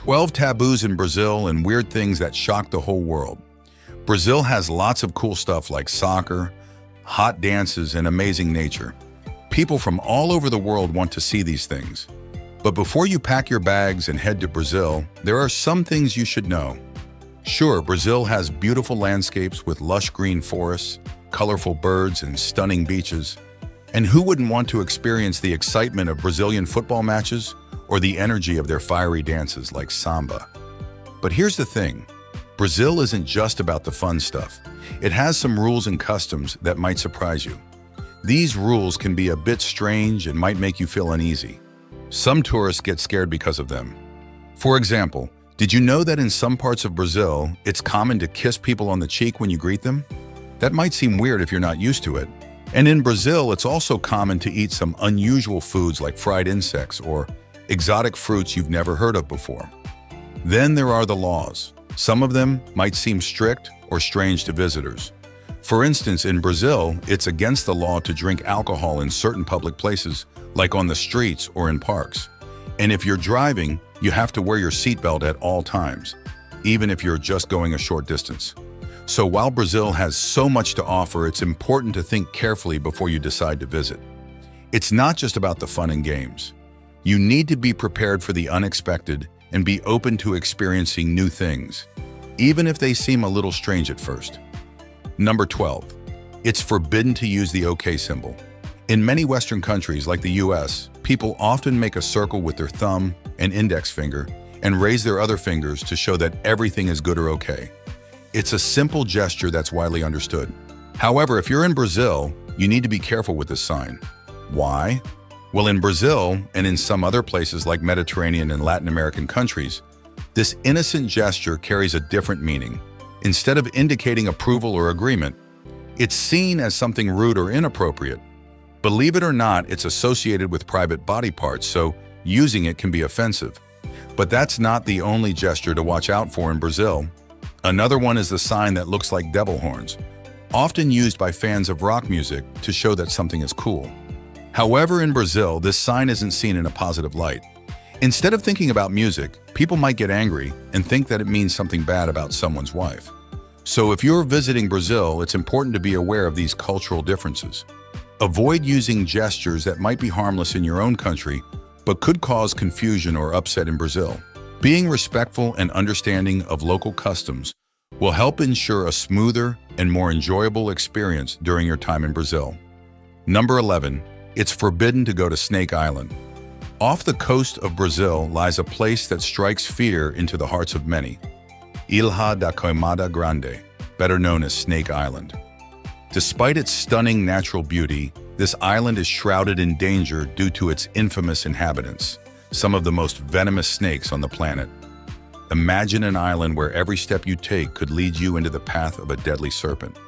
12 taboos in Brazil and weird things that shock the whole world. Brazil has lots of cool stuff like soccer, hot dances, and amazing nature. People from all over the world want to see these things. But before you pack your bags and head to Brazil, there are some things you should know. Sure, Brazil has beautiful landscapes with lush green forests, colorful birds, and stunning beaches. And who wouldn't want to experience the excitement of Brazilian football matches or the energy of their fiery dances like samba. But here's the thing. Brazil isn't just about the fun stuff. It has some rules and customs that might surprise you. These rules can be a bit strange and might make you feel uneasy. Some tourists get scared because of them. For example, did you know that in some parts of Brazil, it's common to kiss people on the cheek when you greet them? That might seem weird if you're not used to it. And in Brazil, it's also common to eat some unusual foods like fried insects or exotic fruits you've never heard of before. Then there are the laws. Some of them might seem strict or strange to visitors. For instance, in Brazil, it's against the law to drink alcohol in certain public places, like on the streets or in parks. And if you're driving, you have to wear your seatbelt at all times, even if you're just going a short distance. So while Brazil has so much to offer, it's important to think carefully before you decide to visit. It's not just about the fun and games. You need to be prepared for the unexpected and be open to experiencing new things, even if they seem a little strange at first. Number 12. It's forbidden to use the OK symbol. In many Western countries, like the US, people often make a circle with their thumb and index finger and raise their other fingers to show that everything is good or okay. It's a simple gesture that's widely understood. However, if you're in Brazil, you need to be careful with this sign. Why? Well, in Brazil and in some other places like Mediterranean and Latin American countries, this innocent gesture carries a different meaning. Instead of indicating approval or agreement, it's seen as something rude or inappropriate. Believe it or not, it's associated with private body parts, so using it can be offensive. But that's not the only gesture to watch out for in Brazil. Another one is the sign that looks like devil horns, often used by fans of rock music to show that something is cool. However, in Brazil, this sign isn't seen in a positive light. Instead of thinking about music, people might get angry and think that it means something bad about someone's wife. So if you're visiting Brazil, it's important to be aware of these cultural differences. Avoid using gestures that might be harmless in your own country, but could cause confusion or upset in Brazil. Being respectful and understanding of local customs will help ensure a smoother and more enjoyable experience during your time in Brazil. Number 11. It's forbidden to go to Snake Island. Off the coast of Brazil lies a place that strikes fear into the hearts of many. Ilha da Queimada Grande, better known as Snake Island. Despite its stunning natural beauty, this island is shrouded in danger due to its infamous inhabitants, some of the most venomous snakes on the planet. Imagine an island where every step you take could lead you into the path of a deadly serpent.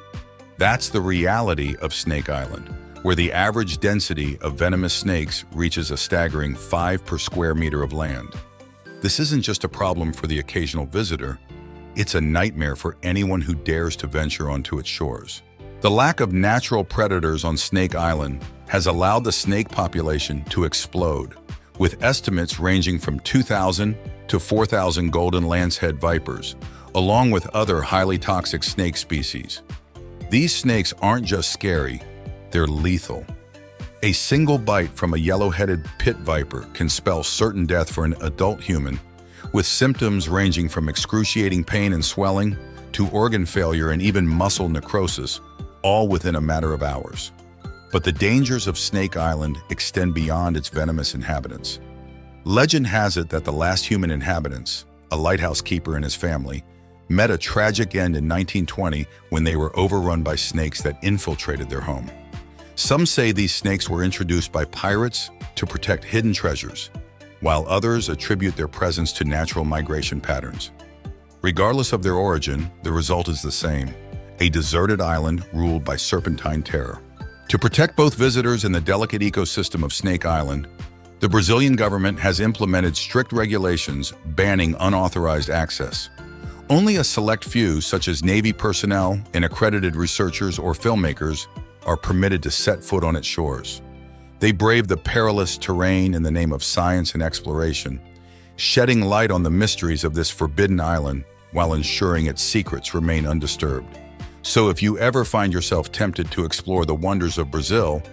That's the reality of Snake Island where the average density of venomous snakes reaches a staggering 5 per square meter of land. This isn't just a problem for the occasional visitor, it's a nightmare for anyone who dares to venture onto its shores. The lack of natural predators on Snake Island has allowed the snake population to explode, with estimates ranging from 2,000 to 4,000 golden lancehead vipers, along with other highly toxic snake species. These snakes aren't just scary, they're lethal. A single bite from a yellow-headed pit viper can spell certain death for an adult human, with symptoms ranging from excruciating pain and swelling to organ failure and even muscle necrosis, all within a matter of hours. But the dangers of Snake Island extend beyond its venomous inhabitants. Legend has it that the last human inhabitants, a lighthouse keeper and his family, met a tragic end in 1920 when they were overrun by snakes that infiltrated their home. Some say these snakes were introduced by pirates to protect hidden treasures, while others attribute their presence to natural migration patterns. Regardless of their origin, the result is the same, a deserted island ruled by serpentine terror. To protect both visitors and the delicate ecosystem of Snake Island, the Brazilian government has implemented strict regulations banning unauthorized access. Only a select few, such as Navy personnel and accredited researchers or filmmakers, are permitted to set foot on its shores. They brave the perilous terrain in the name of science and exploration, shedding light on the mysteries of this forbidden island while ensuring its secrets remain undisturbed. So if you ever find yourself tempted to explore the wonders of Brazil,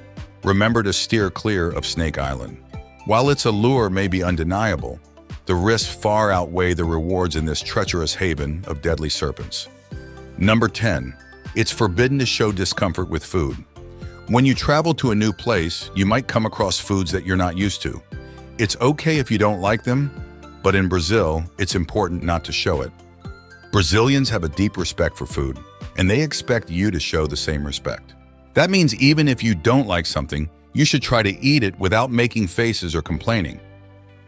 remember to steer clear of Snake Island. While its allure may be undeniable, the risks far outweigh the rewards in this treacherous haven of deadly serpents. Number 10. It's forbidden to show discomfort with food. When you travel to a new place, you might come across foods that you're not used to. It's okay if you don't like them, but in Brazil, it's important not to show it. Brazilians have a deep respect for food, and they expect you to show the same respect. That means even if you don't like something, you should try to eat it without making faces or complaining.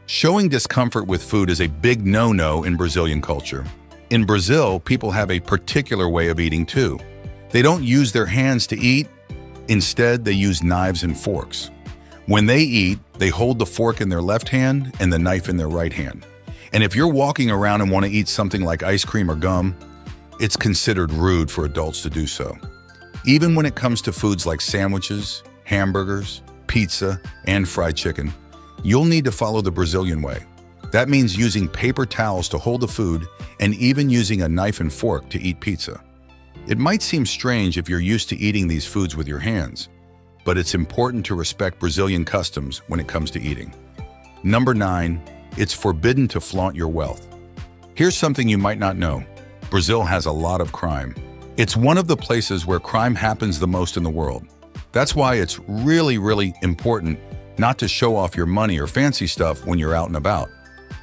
Showing discomfort with food is a big no-no in Brazilian culture. In Brazil, people have a particular way of eating too. They don't use their hands to eat, Instead, they use knives and forks. When they eat, they hold the fork in their left hand and the knife in their right hand. And if you're walking around and want to eat something like ice cream or gum, it's considered rude for adults to do so. Even when it comes to foods like sandwiches, hamburgers, pizza, and fried chicken, you'll need to follow the Brazilian way. That means using paper towels to hold the food and even using a knife and fork to eat pizza. It might seem strange if you're used to eating these foods with your hands, but it's important to respect Brazilian customs when it comes to eating. Number 9. It's forbidden to flaunt your wealth. Here's something you might not know. Brazil has a lot of crime. It's one of the places where crime happens the most in the world. That's why it's really, really important not to show off your money or fancy stuff when you're out and about.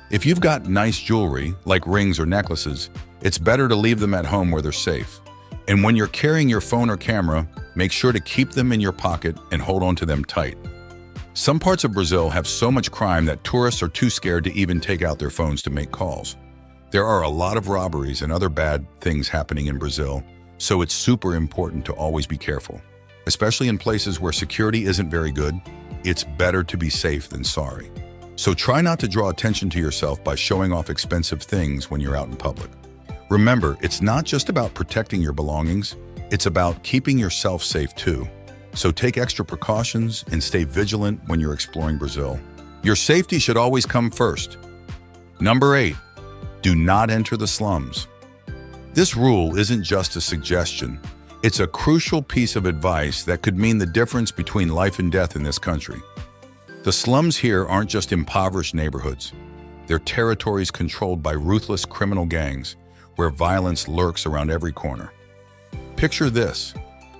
If you've got nice jewelry, like rings or necklaces, it's better to leave them at home where they're safe. And when you're carrying your phone or camera, make sure to keep them in your pocket and hold on to them tight. Some parts of Brazil have so much crime that tourists are too scared to even take out their phones to make calls. There are a lot of robberies and other bad things happening in Brazil, so it's super important to always be careful. Especially in places where security isn't very good, it's better to be safe than sorry. So try not to draw attention to yourself by showing off expensive things when you're out in public. Remember, it's not just about protecting your belongings, it's about keeping yourself safe too. So take extra precautions and stay vigilant when you're exploring Brazil. Your safety should always come first. Number 8. Do not enter the slums. This rule isn't just a suggestion. It's a crucial piece of advice that could mean the difference between life and death in this country. The slums here aren't just impoverished neighborhoods. They're territories controlled by ruthless criminal gangs where violence lurks around every corner. Picture this.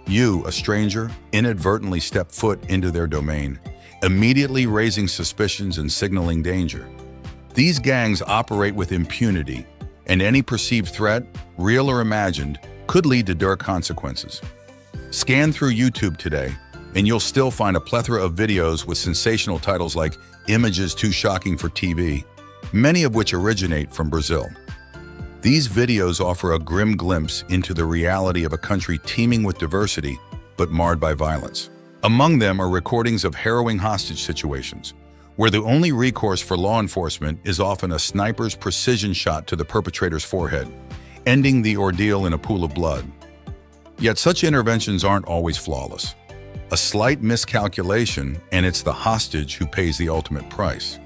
You, a stranger, inadvertently step foot into their domain, immediately raising suspicions and signaling danger. These gangs operate with impunity, and any perceived threat, real or imagined, could lead to dire consequences. Scan through YouTube today, and you'll still find a plethora of videos with sensational titles like Images Too Shocking for TV, many of which originate from Brazil. These videos offer a grim glimpse into the reality of a country teeming with diversity, but marred by violence. Among them are recordings of harrowing hostage situations, where the only recourse for law enforcement is often a sniper's precision shot to the perpetrator's forehead, ending the ordeal in a pool of blood. Yet such interventions aren't always flawless. A slight miscalculation, and it's the hostage who pays the ultimate price.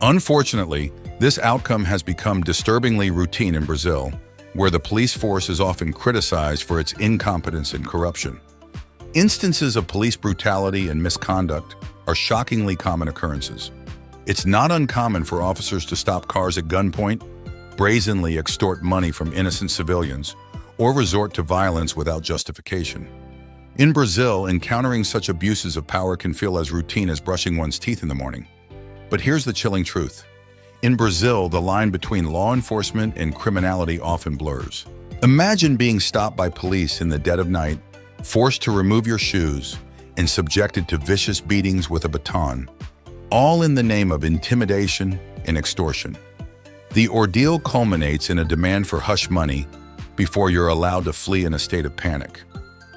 Unfortunately, this outcome has become disturbingly routine in Brazil, where the police force is often criticized for its incompetence and corruption. Instances of police brutality and misconduct are shockingly common occurrences. It's not uncommon for officers to stop cars at gunpoint, brazenly extort money from innocent civilians, or resort to violence without justification. In Brazil, encountering such abuses of power can feel as routine as brushing one's teeth in the morning. But here's the chilling truth. In Brazil, the line between law enforcement and criminality often blurs. Imagine being stopped by police in the dead of night, forced to remove your shoes, and subjected to vicious beatings with a baton, all in the name of intimidation and extortion. The ordeal culminates in a demand for hush money before you're allowed to flee in a state of panic.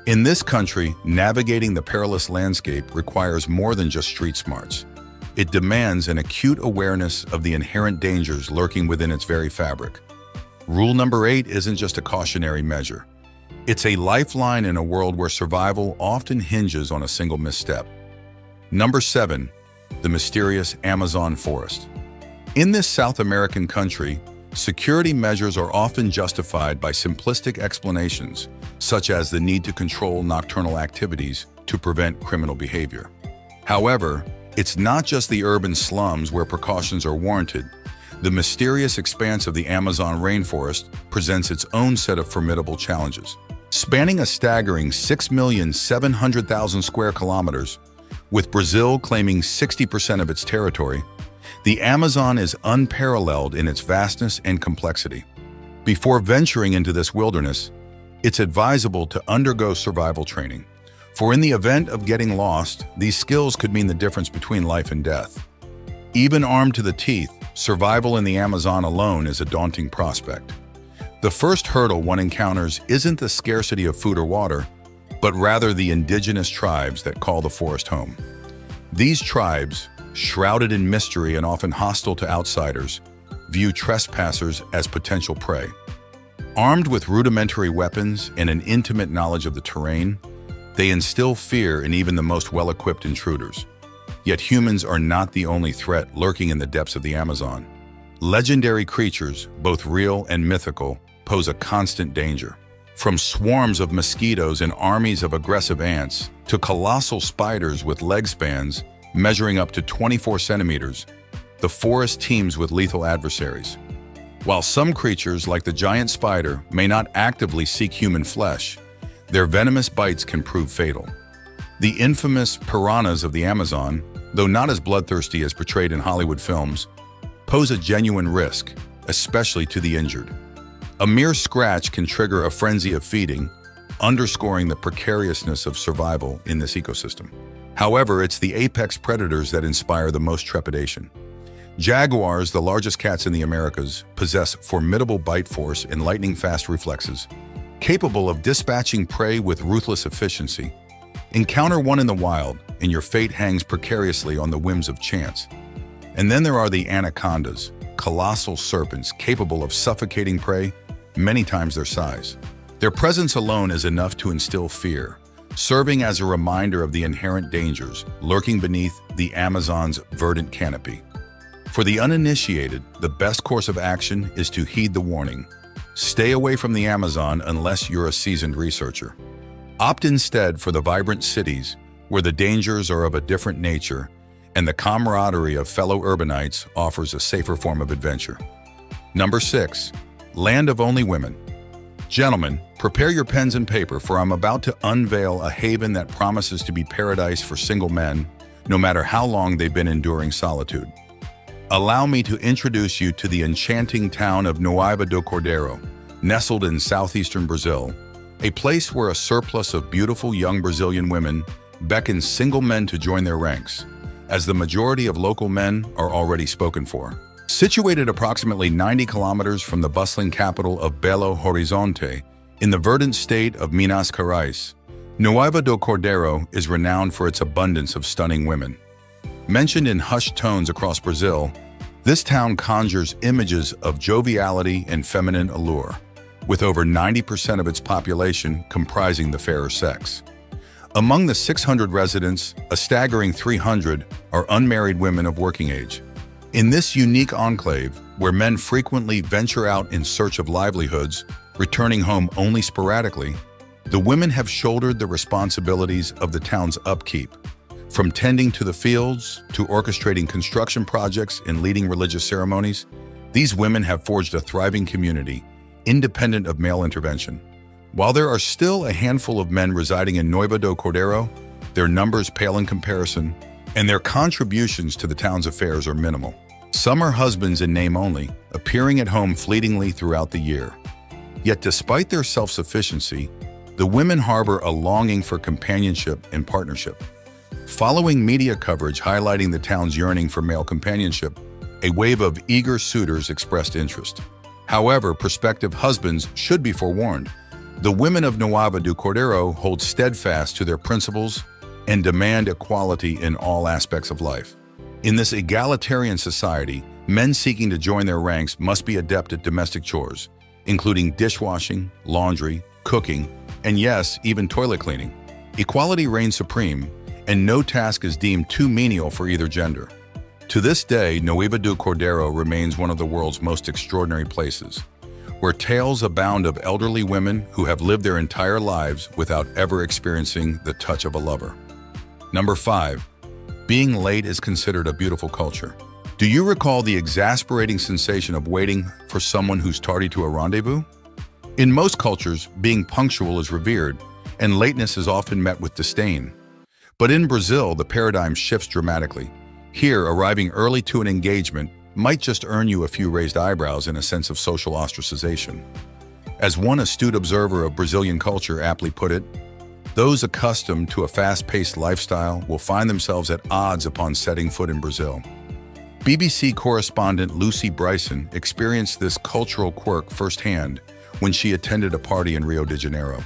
In this country, navigating the perilous landscape requires more than just street smarts. It demands an acute awareness of the inherent dangers lurking within its very fabric. Rule number eight isn't just a cautionary measure. It's a lifeline in a world where survival often hinges on a single misstep. Number seven, the mysterious Amazon forest. In this South American country, security measures are often justified by simplistic explanations, such as the need to control nocturnal activities to prevent criminal behavior. However, it's not just the urban slums where precautions are warranted. The mysterious expanse of the Amazon rainforest presents its own set of formidable challenges. Spanning a staggering 6,700,000 square kilometers, with Brazil claiming 60% of its territory, the Amazon is unparalleled in its vastness and complexity. Before venturing into this wilderness, it's advisable to undergo survival training. For in the event of getting lost, these skills could mean the difference between life and death. Even armed to the teeth, survival in the Amazon alone is a daunting prospect. The first hurdle one encounters isn't the scarcity of food or water, but rather the indigenous tribes that call the forest home. These tribes, shrouded in mystery and often hostile to outsiders, view trespassers as potential prey. Armed with rudimentary weapons and an intimate knowledge of the terrain, they instill fear in even the most well-equipped intruders. Yet humans are not the only threat lurking in the depths of the Amazon. Legendary creatures, both real and mythical, pose a constant danger. From swarms of mosquitoes and armies of aggressive ants to colossal spiders with leg spans measuring up to 24 centimeters, the forest teems with lethal adversaries. While some creatures, like the giant spider, may not actively seek human flesh, their venomous bites can prove fatal. The infamous piranhas of the Amazon, though not as bloodthirsty as portrayed in Hollywood films, pose a genuine risk, especially to the injured. A mere scratch can trigger a frenzy of feeding, underscoring the precariousness of survival in this ecosystem. However, it's the apex predators that inspire the most trepidation. Jaguars, the largest cats in the Americas, possess formidable bite force and lightning-fast reflexes, capable of dispatching prey with ruthless efficiency. Encounter one in the wild, and your fate hangs precariously on the whims of chance. And then there are the anacondas, colossal serpents capable of suffocating prey many times their size. Their presence alone is enough to instill fear, serving as a reminder of the inherent dangers lurking beneath the Amazon's verdant canopy. For the uninitiated, the best course of action is to heed the warning. Stay away from the Amazon unless you're a seasoned researcher. Opt instead for the vibrant cities where the dangers are of a different nature and the camaraderie of fellow urbanites offers a safer form of adventure. Number 6. Land of Only Women Gentlemen, prepare your pens and paper for I'm about to unveil a haven that promises to be paradise for single men, no matter how long they've been enduring solitude. Allow me to introduce you to the enchanting town of Noiva do Cordeiro, nestled in southeastern Brazil, a place where a surplus of beautiful young Brazilian women beckons single men to join their ranks, as the majority of local men are already spoken for. Situated approximately 90 kilometers from the bustling capital of Belo Horizonte, in the verdant state of Minas Gerais, Noiva do Cordeiro is renowned for its abundance of stunning women. Mentioned in hushed tones across Brazil, this town conjures images of joviality and feminine allure, with over 90% of its population comprising the fairer sex. Among the 600 residents, a staggering 300 are unmarried women of working age, in this unique enclave, where men frequently venture out in search of livelihoods, returning home only sporadically, the women have shouldered the responsibilities of the town's upkeep, from tending to the fields to orchestrating construction projects and leading religious ceremonies, these women have forged a thriving community, independent of male intervention. While there are still a handful of men residing in Noiva do Cordeiro, their numbers pale in comparison and their contributions to the town's affairs are minimal. Some are husbands in name only, appearing at home fleetingly throughout the year. Yet despite their self-sufficiency, the women harbor a longing for companionship and partnership. Following media coverage highlighting the town's yearning for male companionship, a wave of eager suitors expressed interest. However, prospective husbands should be forewarned. The women of Noiva do Cordeiro hold steadfast to their principles and demand equality in all aspects of life. In this egalitarian society, men seeking to join their ranks must be adept at domestic chores, including dishwashing, laundry, cooking, and yes, even toilet cleaning. Equality reigns supreme, and no task is deemed too menial for either gender. To this day, Noiva do Cordeiro remains one of the world's most extraordinary places, where tales abound of elderly women who have lived their entire lives without ever experiencing the touch of a lover. Number 5. Being late is considered a beautiful culture. Do you recall the exasperating sensation of waiting for someone who's tardy to a rendezvous? In most cultures, being punctual is revered, and lateness is often met with disdain. But in Brazil, the paradigm shifts dramatically. Here, arriving early to an engagement might just earn you a few raised eyebrows and a sense of social ostracization. As one astute observer of Brazilian culture aptly put it, those accustomed to a fast-paced lifestyle will find themselves at odds upon setting foot in Brazil. BBC correspondent Lucy Bryson experienced this cultural quirk firsthand when she attended a party in Rio de Janeiro.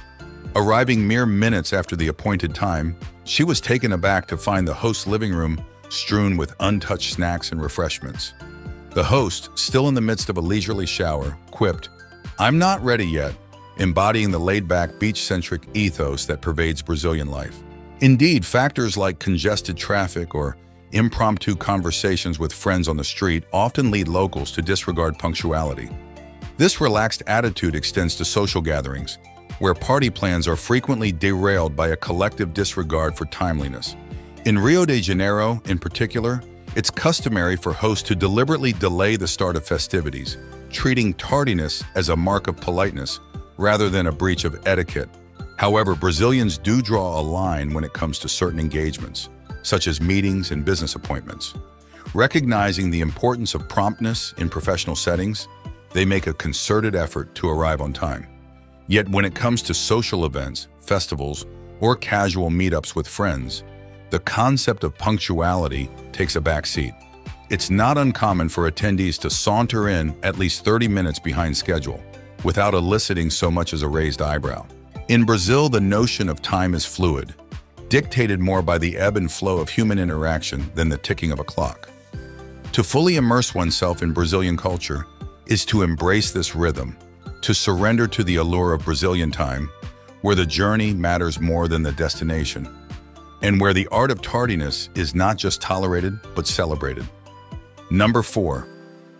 Arriving mere minutes after the appointed time, she was taken aback to find the host's living room strewn with untouched snacks and refreshments. The host, still in the midst of a leisurely shower, quipped, I'm not ready yet, embodying the laid-back, beach-centric ethos that pervades Brazilian life. Indeed, factors like congested traffic or impromptu conversations with friends on the street often lead locals to disregard punctuality. This relaxed attitude extends to social gatherings, where party plans are frequently derailed by a collective disregard for timeliness. In Rio de Janeiro, in particular, it's customary for hosts to deliberately delay the start of festivities, treating tardiness as a mark of politeness rather than a breach of etiquette. However, Brazilians do draw a line when it comes to certain engagements, such as meetings and business appointments. Recognizing the importance of promptness in professional settings, they make a concerted effort to arrive on time. Yet when it comes to social events, festivals, or casual meetups with friends, the concept of punctuality takes a backseat. It's not uncommon for attendees to saunter in at least 30 minutes behind schedule, without eliciting so much as a raised eyebrow. In Brazil, the notion of time is fluid, dictated more by the ebb and flow of human interaction than the ticking of a clock. To fully immerse oneself in Brazilian culture, is to embrace this rhythm, to surrender to the allure of Brazilian time, where the journey matters more than the destination, and where the art of tardiness is not just tolerated, but celebrated. Number 4.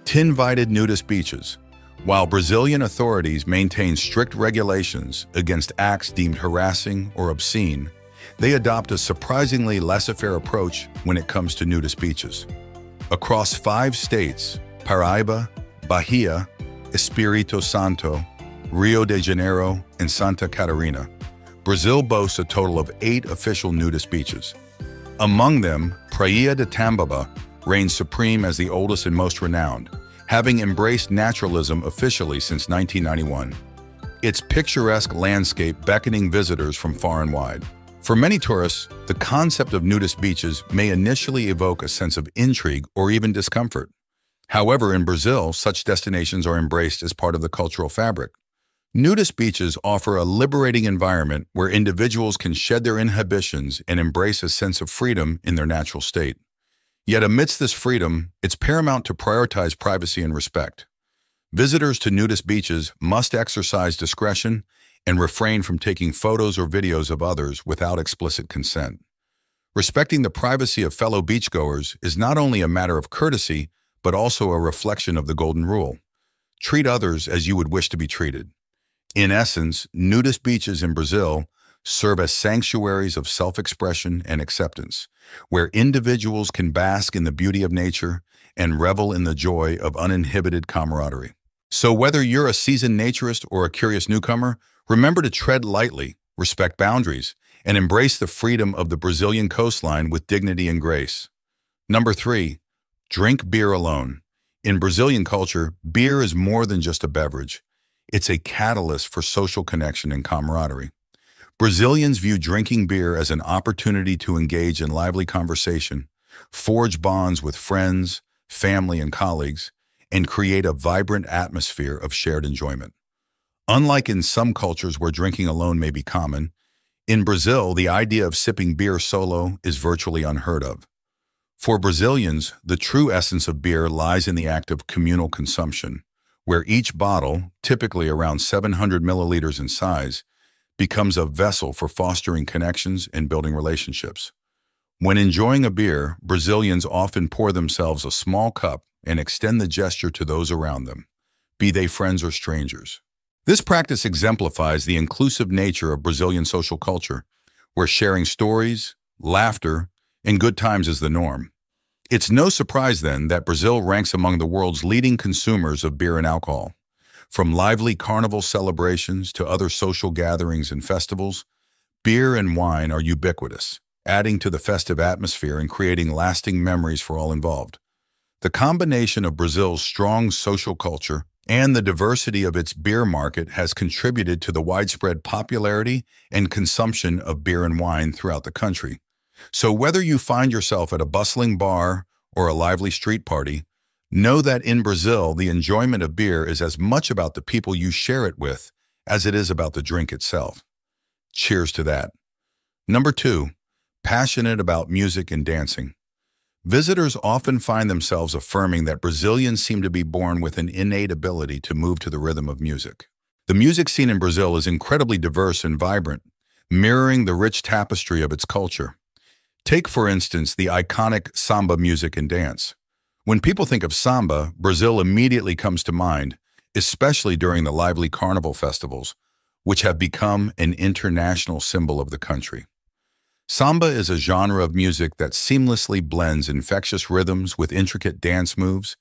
Tinvited nudist beaches. While Brazilian authorities maintain strict regulations against acts deemed harassing or obscene, they adopt a surprisingly laissez-faire approach when it comes to nudist beaches. Across five states, Paraíba, Bahia, Espírito Santo, Rio de Janeiro, and Santa Catarina. Brazil boasts a total of eight official nudist beaches. Among them, Praia de Tambaba reigns supreme as the oldest and most renowned, having embraced naturalism officially since 1991. Its picturesque landscape beckoning visitors from far and wide. For many tourists, the concept of nudist beaches may initially evoke a sense of intrigue or even discomfort. However, in Brazil, such destinations are embraced as part of the cultural fabric. Nudist beaches offer a liberating environment where individuals can shed their inhibitions and embrace a sense of freedom in their natural state. Yet amidst this freedom, it's paramount to prioritize privacy and respect. Visitors to nudist beaches must exercise discretion and refrain from taking photos or videos of others without explicit consent. Respecting the privacy of fellow beachgoers is not only a matter of courtesy, but also a reflection of the Golden Rule. Treat others as you would wish to be treated. In essence, nudist beaches in Brazil serve as sanctuaries of self-expression and acceptance, where individuals can bask in the beauty of nature and revel in the joy of uninhibited camaraderie. So whether you're a seasoned naturist or a curious newcomer, remember to tread lightly, respect boundaries, and embrace the freedom of the Brazilian coastline with dignity and grace. Number three, Drink beer alone. In Brazilian culture, beer is more than just a beverage. It's a catalyst for social connection and camaraderie. Brazilians view drinking beer as an opportunity to engage in lively conversation, forge bonds with friends, family, and colleagues, and create a vibrant atmosphere of shared enjoyment. Unlike in some cultures where drinking alone may be common, in Brazil, the idea of sipping beer solo is virtually unheard of. For Brazilians, the true essence of beer lies in the act of communal consumption, where each bottle, typically around 700 milliliters in size, becomes a vessel for fostering connections and building relationships. When enjoying a beer, Brazilians often pour themselves a small cup and extend the gesture to those around them, be they friends or strangers. This practice exemplifies the inclusive nature of Brazilian social culture, where sharing stories, laughter, and good times is the norm. It's no surprise, then, that Brazil ranks among the world's leading consumers of beer and alcohol. From lively carnival celebrations to other social gatherings and festivals, beer and wine are ubiquitous adding to the festive atmosphere and creating lasting memories for all involved. The combination of Brazil's strong social culture and the diversity of its beer market has contributed to the widespread popularity and consumption of beer and wine throughout the country. So whether you find yourself at a bustling bar or a lively street party, know that in Brazil, the enjoyment of beer is as much about the people you share it with as it is about the drink itself. Cheers to that. Number two, passionate about music and dancing. Visitors often find themselves affirming that Brazilians seem to be born with an innate ability to move to the rhythm of music. The music scene in Brazil is incredibly diverse and vibrant, mirroring the rich tapestry of its culture. Take, for instance, the iconic samba music and dance. When people think of samba, Brazil immediately comes to mind, especially during the lively carnival festivals, which have become an international symbol of the country. Samba is a genre of music that seamlessly blends infectious rhythms with intricate dance moves,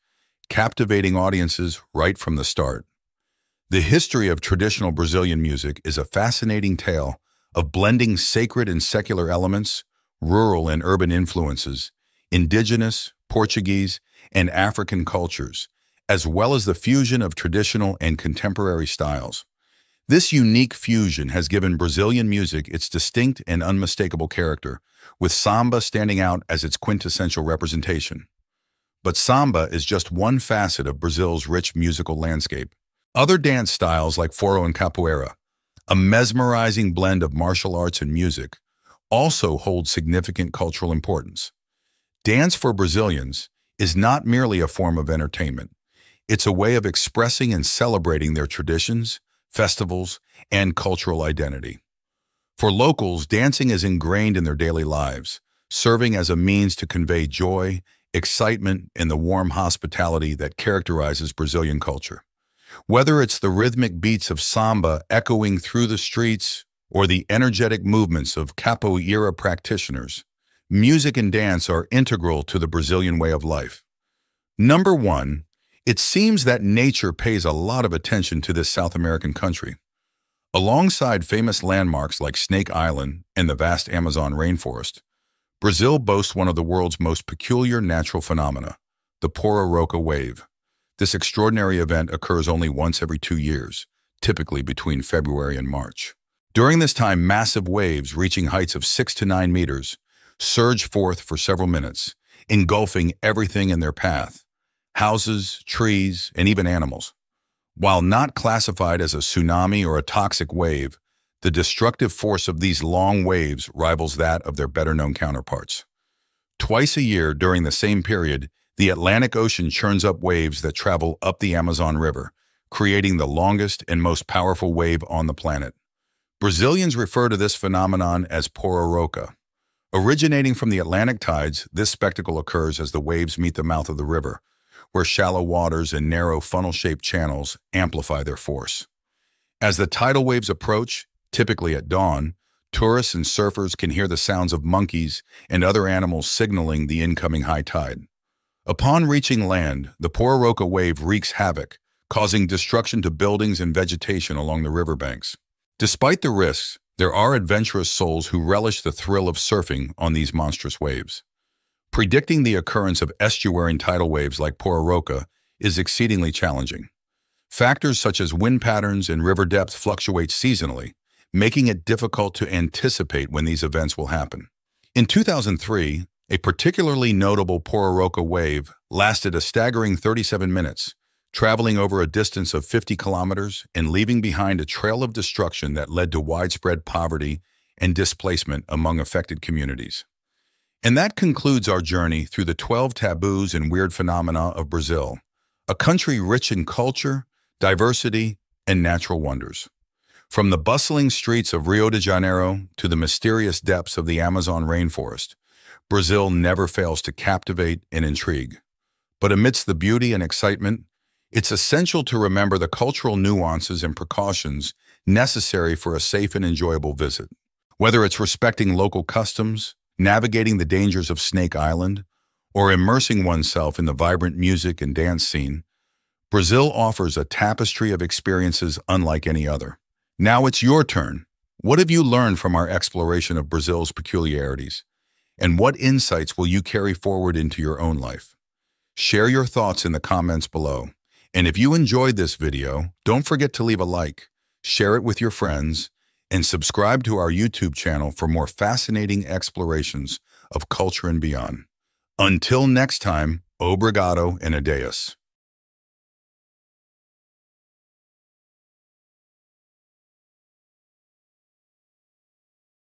captivating audiences right from the start. The history of traditional Brazilian music is a fascinating tale of blending sacred and secular elements, rural and urban influences, indigenous, Portuguese, and African cultures, as well as the fusion of traditional and contemporary styles. This unique fusion has given Brazilian music its distinct and unmistakable character, with samba standing out as its quintessential representation. But samba is just one facet of Brazil's rich musical landscape. Other dance styles like forró and capoeira, a mesmerizing blend of martial arts and music, also hold significant cultural importance. Dance for Brazilians is not merely a form of entertainment. It's a way of expressing and celebrating their traditions, festivals, and cultural identity. For locals, dancing is ingrained in their daily lives, serving as a means to convey joy, excitement, and the warm hospitality that characterizes Brazilian culture. Whether it's the rhythmic beats of samba echoing through the streets or the energetic movements of capoeira practitioners, music and dance are integral to the Brazilian way of life. Number one, it seems that nature pays a lot of attention to this South American country. Alongside famous landmarks like Snake Island and the vast Amazon rainforest, Brazil boasts one of the world's most peculiar natural phenomena, the Pororoca wave. This extraordinary event occurs only once every two years, typically between February and March. During this time, massive waves reaching heights of six to nine meters surge forth for several minutes, engulfing everything in their path, houses, trees, and even animals. While not classified as a tsunami or a toxic wave, the destructive force of these long waves rivals that of their better-known counterparts. Twice a year during the same period, the Atlantic Ocean churns up waves that travel up the Amazon River, creating the longest and most powerful wave on the planet. Brazilians refer to this phenomenon as pororoca. Originating from the Atlantic tides, this spectacle occurs as the waves meet the mouth of the river, where shallow waters and narrow funnel-shaped channels amplify their force. As the tidal waves approach, typically at dawn, tourists and surfers can hear the sounds of monkeys and other animals signaling the incoming high tide. Upon reaching land, the Pororoca wave wreaks havoc, causing destruction to buildings and vegetation along the riverbanks. Despite the risks, there are adventurous souls who relish the thrill of surfing on these monstrous waves. Predicting the occurrence of estuarine tidal waves like Pororoca is exceedingly challenging. Factors such as wind patterns and river depth fluctuate seasonally, making it difficult to anticipate when these events will happen. In 2003, a particularly notable Pororoca wave lasted a staggering 37 minutes, traveling over a distance of 50 kilometers and leaving behind a trail of destruction that led to widespread poverty and displacement among affected communities. And that concludes our journey through the 12 taboos and weird phenomena of Brazil, a country rich in culture, diversity, and natural wonders. From the bustling streets of Rio de Janeiro to the mysterious depths of the Amazon rainforest, Brazil never fails to captivate and intrigue. But amidst the beauty and excitement, it's essential to remember the cultural nuances and precautions necessary for a safe and enjoyable visit. Whether it's respecting local customs, navigating the dangers of Snake Island, or immersing oneself in the vibrant music and dance scene, Brazil offers a tapestry of experiences unlike any other. Now it's your turn. What have you learned from our exploration of Brazil's peculiarities? And what insights will you carry forward into your own life? Share your thoughts in the comments below. And if you enjoyed this video, don't forget to leave a like, share it with your friends, and subscribe to our YouTube channel for more fascinating explorations of culture and beyond. Until next time, obrigado and adeus.